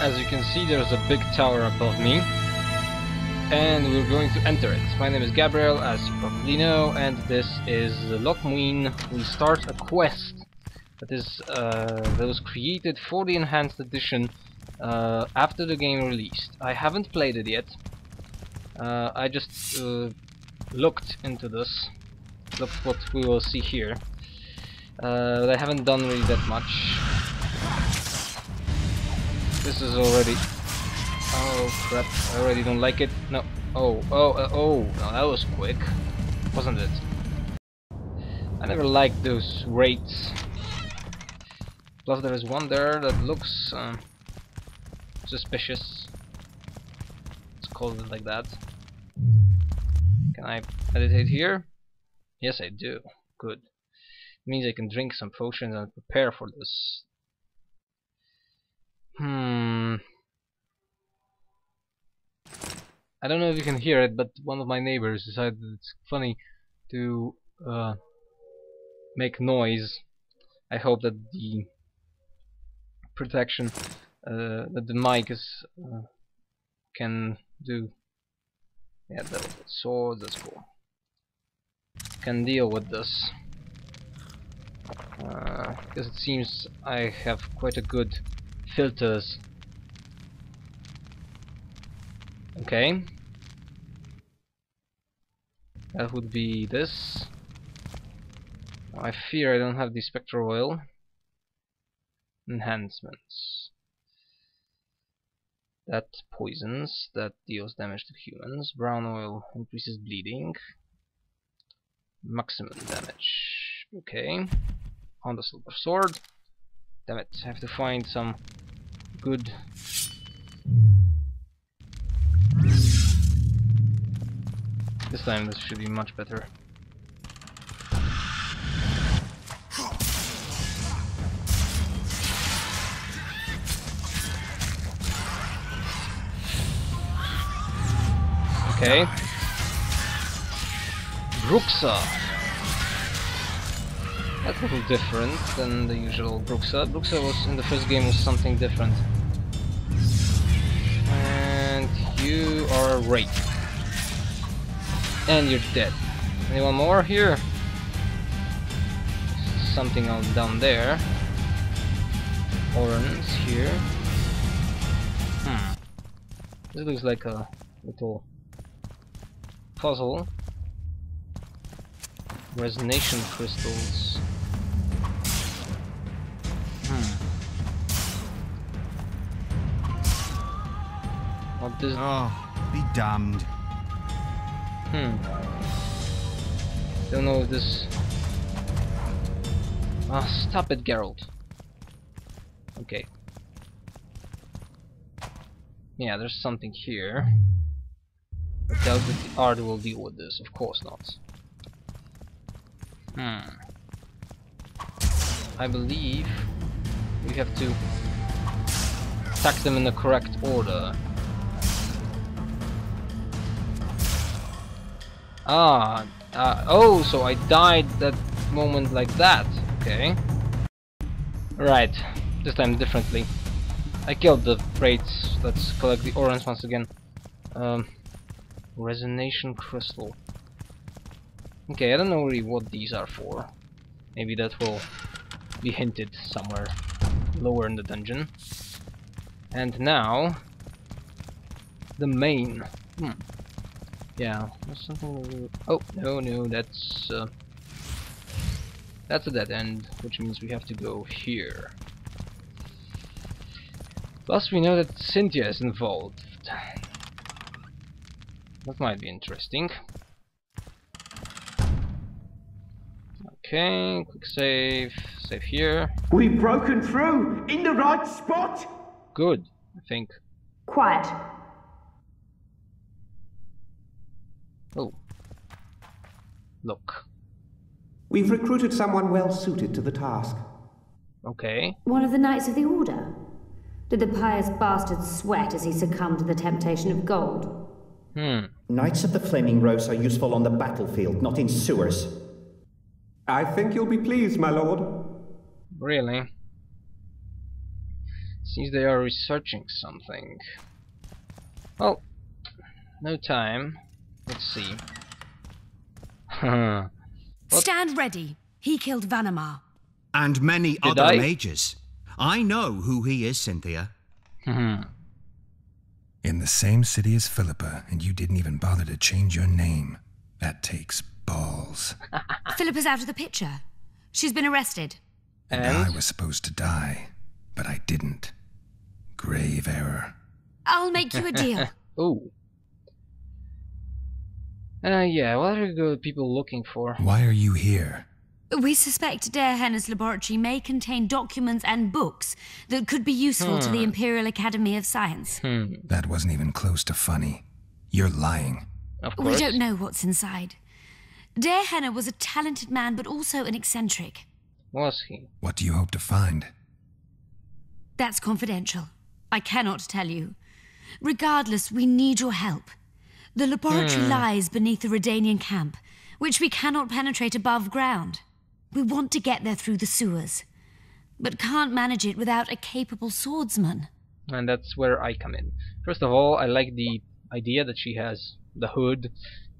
as you can see there's a big tower above me and we're going to enter it. My name is Gabriel, as you probably know, and this is Loc Muinne. We start a quest that is uh, that was created for the enhanced edition uh, after the game released. I haven't played it yet. Uh, I just uh, looked into this. Look what we will see here. Uh, I haven't done really that much. This is already Oh crap, I already don't like it. No. Oh, oh, uh, oh, no, that was quick. Wasn't it? I never liked those rates. Plus there is one there that looks uh, suspicious. Let's call it like that. Can I meditate here? Yes, I do. Good. It means I can drink some potions and prepare for this. Hmm. I don't know if you can hear it, but one of my neighbors decided it's funny to uh, make noise. I hope that the protection uh, that the mic is uh, can do. Yeah, was sword. That's cool. Can deal with this because uh, it seems I have quite a good filters Okay. That would be this. I fear I don't have the spectral oil. Enhancements. That poisons, that deals damage to humans. Brown oil increases bleeding. Maximum damage. Okay. On the silver sword. Damn it, I have to find some good This time this should be much better. Okay. Bruxa. A little different than the usual Bruxa. Bruxa was in the first game was something different. And you are wraith. And you're dead. Anyone more here? Something down there. Orange here. Hmm. This looks like a little puzzle. Resonation crystals. What this? Oh, be damned. Hmm. Don't know if this... Ah, stop it, Geralt. Okay. Yeah, there's something here. I doubt that the art will deal with this, of course not. Hmm. I believe we have to attack them in the correct order. Ah, uh, oh, so I died that moment like that. Okay. Right, this time differently. I killed the wraiths. Let's collect the orange once again. Um, resonation crystal. Okay, I don't know really what these are for. Maybe that will be hinted somewhere lower in the dungeon. And now, the main. Hmm. Yeah, there's something. Oh no, no, that's uh, that's a dead end, which means we have to go here. Plus, we know that Cynthia is involved. That might be interesting. Okay, quick save, save here. We've broken through in the right spot. Good, I think. Quiet. Oh. Look. We've recruited someone well suited to the task. Okay. One of the Knights of the Order? Did the pious bastard sweat as he succumbed to the temptation of gold? Hmm. Knights of the Flaming Rose are useful on the battlefield, not in sewers. I think you'll be pleased, my lord. Really? Seems they are researching something. Well, no time. Let's see. Stand ready. He killed Vanhemar. And many Did other I? mages. I know who he is, Cynthia. Hmm. In the same city as Philippa, and you didn't even bother to change your name. That takes balls. Philippa's out of the picture. She's been arrested. And, And? I was supposed to die, but I didn't. Grave error. I'll make you a deal. Oh. Uh, yeah, what are the people looking for? Why are you here? we suspect Dearhenna's laboratory may contain documents and books that could be useful to the Imperial Academy of Science. Hmm, That wasn't even close to funny. You're lying. of course. We don't know what's inside. Dearhenna was a talented man, but also an eccentric. Was he? What do you hope to find? That's confidential. I cannot tell you. Regardless, we need your help. The laboratory lies beneath the Redanian camp, which we cannot penetrate above ground. We want to get there through the sewers, but can't manage it without a capable swordsman. And that's where I come in. First of all, I like the idea that she has the hood.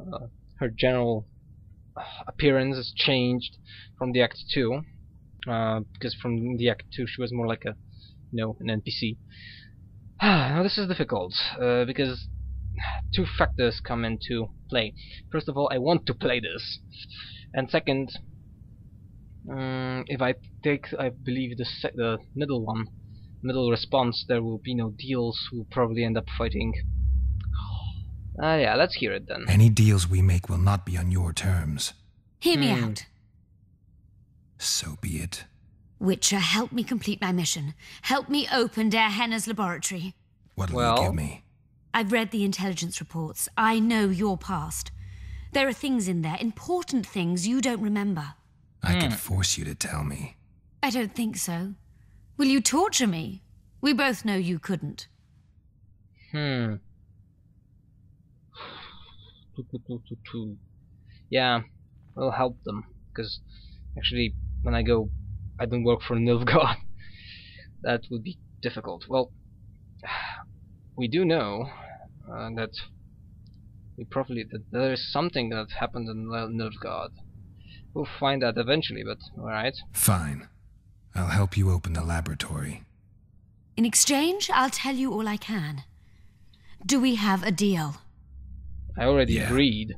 Uh, her general uh, appearance has changed from the Act 2. Uh, because from the Act 2 she was more like a, you know, an NPC. now this is difficult, uh, because two factors come into play. First of all, I want to play this. And second, um, if I take, I believe, the, se the middle one, middle response, there will be no deals, we'll probably end up fighting. Ah, yeah, let's hear it then. Any deals we make will not be on your terms. Hear me Hmm. out. So be it. Witcher, help me complete my mission. Help me open Dearhenna's laboratory. What'll Well- you give me? I've read the intelligence reports. I know your past. There are things in there, important things you don't remember. I could force you to tell me. I don't think so. Will you torture me? We both know you couldn't. Hmm. Yeah, we'll help them. Because actually, when I go, I don't work for Nilfgaard. that would be difficult. Well, we do know uh, that we probably that there is something that happened in Nil- Nilfgaard. We'll find that eventually, but alright. Fine. I'll help you open the laboratory. In exchange, I'll tell you all I can. Do we have a deal? I already Yeah. agreed.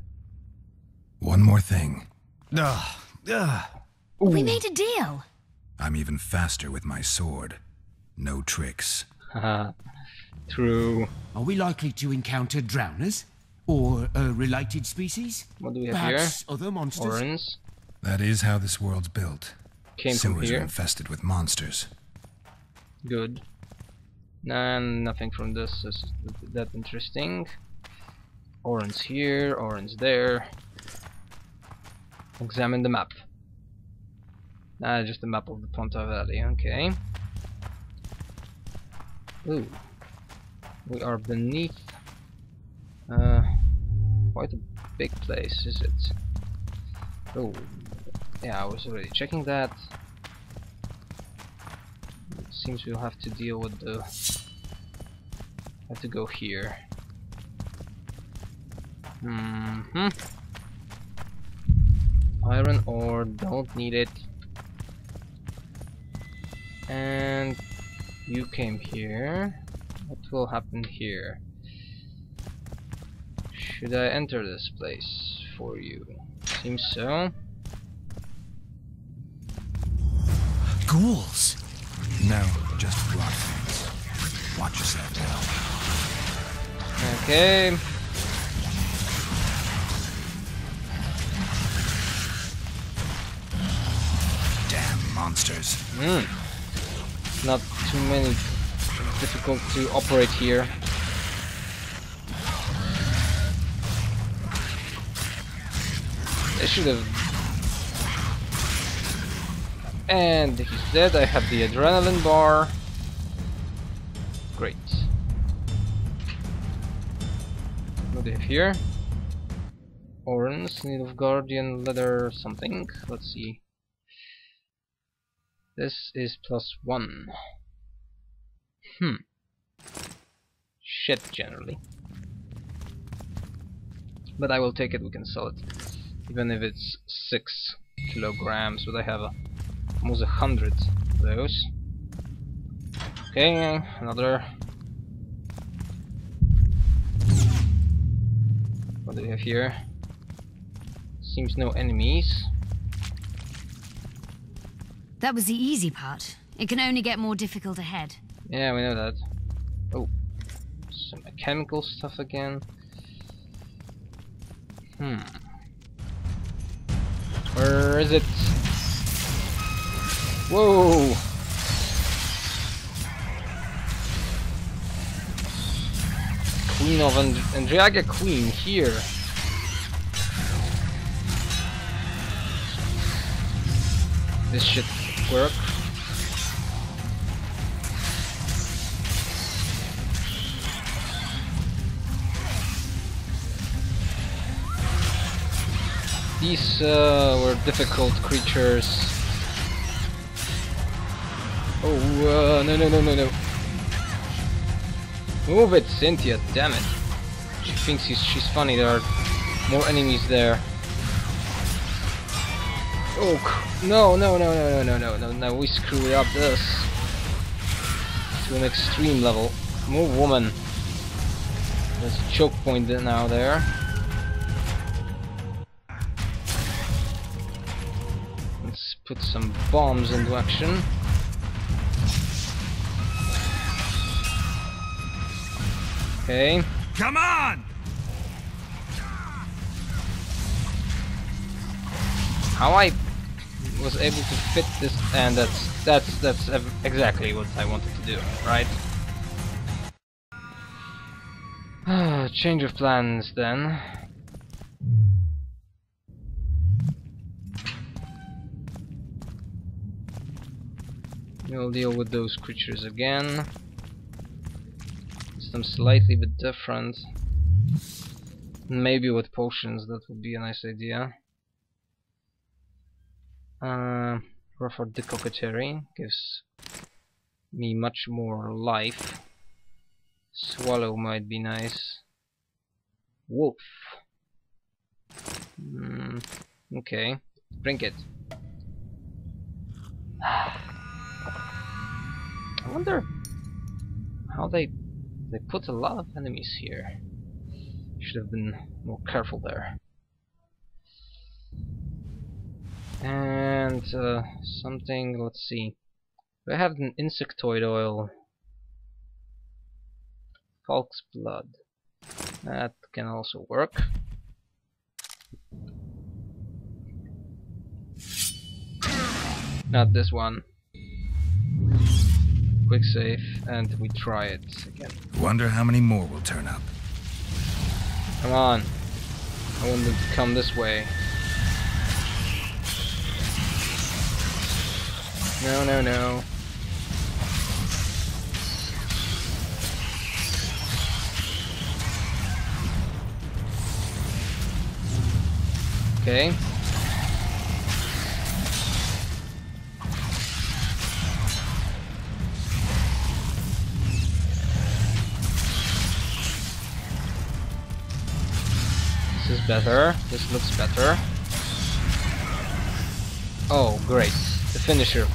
One more thing. Ugh. Ugh. We made a deal. I'm even faster with my sword. No tricks. Haha. True. Are we likely to encounter drowners? Or a related species? What do we have Perhaps here? other monsters? Orange. That is how this world's built. Came Sewers are here. infested with monsters. Good. And nothing from this is that interesting. Orange here, orange there. Examine the map. Ah, just a map of the Ponta Valley, okay. Ooh. We are beneath uh quite a big place, is it? Oh yeah, I was already checking that. It seems we'll have to deal with the have to go here. Hmm. Iron ore, don't need it. And you came here. What will happen here? Should I enter this place for you? Seems so. Ghouls! No, just rotfiends. Watch yourself now. Okay. Damn monsters. Hmm. Not too many difficult to operate here. They should have. And he's dead. I have the adrenaline bar. Great. What do we have here? Orange, need of guardian leather something. Let's see. This is plus one. Hmm. Shit, generally. But I will take it, we can sell it. Even if it's 6 kilograms, but I have a, almost a hundred of those. Okay, another. What do we have here? Seems no enemies. That was the easy part. It can only get more difficult ahead. Yeah, we know that. Oh, some chemical stuff again. Hmm. Where is it? Whoa! Queen of and Endriaga Queen here. This should work. These uh, were difficult creatures. Oh, uh, no, no, no, no, no. Move it, Cynthia, damn it. She thinks she's, she's funny, there are more enemies there. Oh, no, no, no, no, no, no, no, no, no, we screw up this. To an extreme level. Move, woman. There's a choke point now there. Put some bombs into action. Okay. Come on! How I was able to fit this, and that's that's that's exactly what I wanted to do, right? Change of plans then. We'll deal with those creatures again. Some slightly bit different. Maybe with potions, that would be a nice idea. Uh, Rufford the Cockateri gives me much more life. Swallow might be nice. Wolf. Mm, okay, drink it. I wonder how they they put a lot of enemies here. Should have been more careful there. And uh, something, let's see. We have an insectoid oil. Falk's blood. That can also work. Not this one. Quick save, and we try it again. Wonder how many more will turn up. Come on. I want them to come this way. No, no, no. Okay. Better. This looks better. Oh, great. The finisher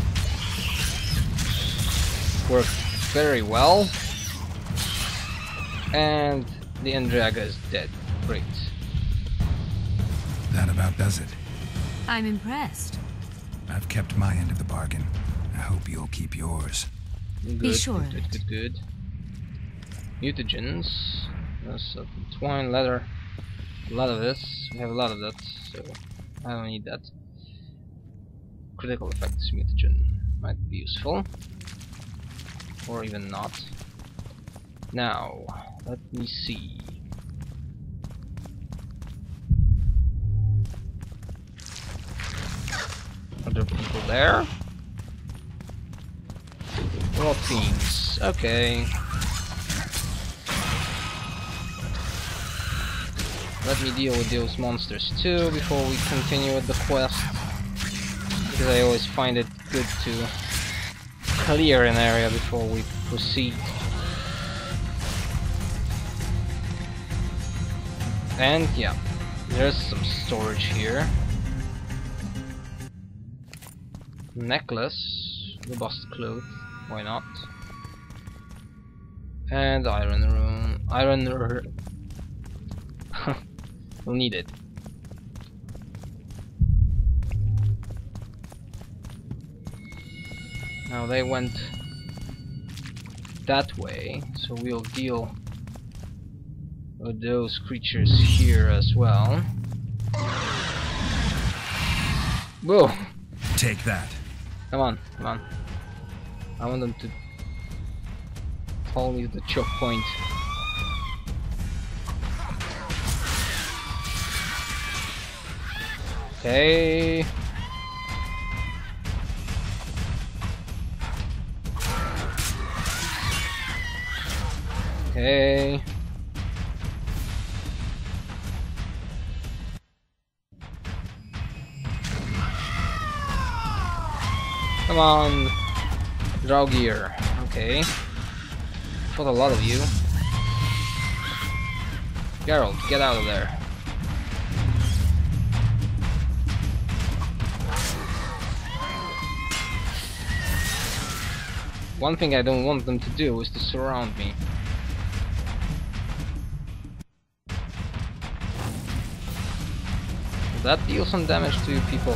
worked very well. And the Endriaga is dead. Great. That about does it. I'm impressed. I've kept my end of the bargain. I hope you'll keep yours. Good, sure good, good, good, good. Mutagens. There's uh, twine leather. A lot of this. We have a lot of that, so I don't need that. Critical effects mutagen might be useful. Or even not. Now, let me see. Are there people there? Well, fiends. Okay. Let me deal with those monsters too before we continue with the quest. Because I always find it good to clear an area before we proceed. And yeah, there's some storage here. Necklace, the bust cloth, why not? And iron room, iron. We'll need it. Now they went that way, so we'll deal with those creatures here as well. Whoa! Take that. Come on, come on. I want them to follow me to the choke point. Okay. Okay. Come on, Draw Gear. Okay. Fought a lot of you. Geralt, get out of there. One thing I don't want them to do is to surround me. That deals some damage to you people.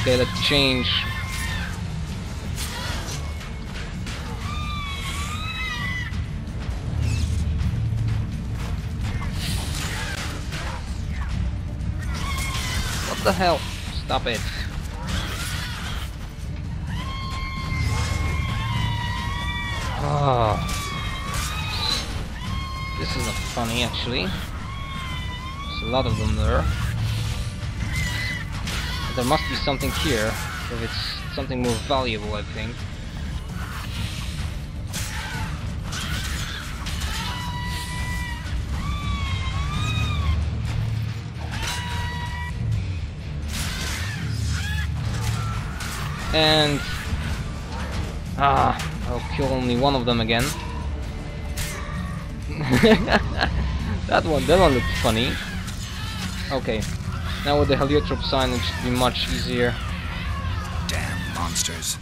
Okay, let's change. The hell? Stop it. Ah. This is not funny actually. There's a lot of them there. There must be something here, if it's something more valuable, I think. And... Ah, I'll kill only one of them again. that one, that one looked funny. Okay, now with the heliotrope sign it should be much easier. Damn monsters.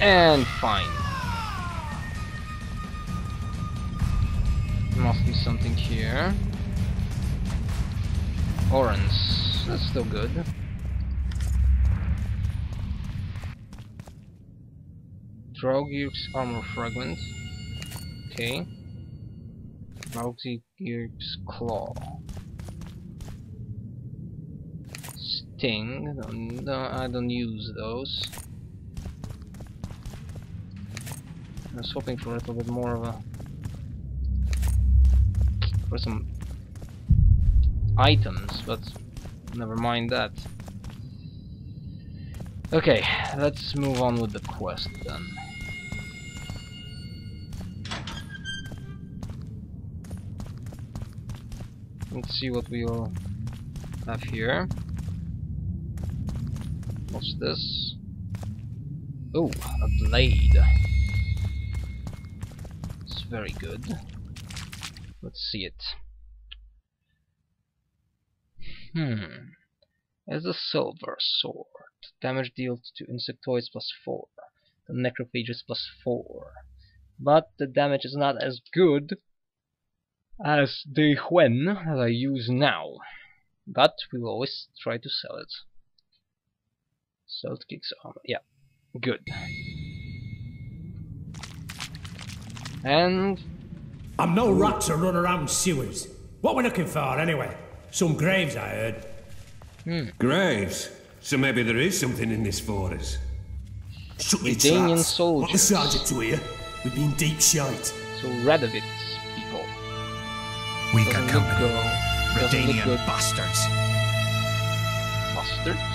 And fine. Must be something here. Orange. That's still good. Draugr's armor fragment. Okay. Draugr's claw. Sting. No, I don't use those. I was hoping for a little bit more of a for some items, but never mind that. Okay, let's move on with the quest then. Let's see what we'll have here. What's this? Oh, a blade. It's very good. Let's see it. Hmm. As a silver sword. Damage dealt to insectoids plus 4. The necrophages plus 4. But the damage is not as good as the Huen that I use now. But we will always try to sell it. Salt kicks armor. Yeah. Good. And I'm no rat to run around sewers. What we're looking for, anyway? Some graves, I heard. Hmm. Graves? So maybe there is something in this for us. Shut your Redanian traps. Want the sergeant to hear? We've been deep shite. so Radovid's people. We Doesn't got look company. good. Doesn't look Redanian bastards. Bastards.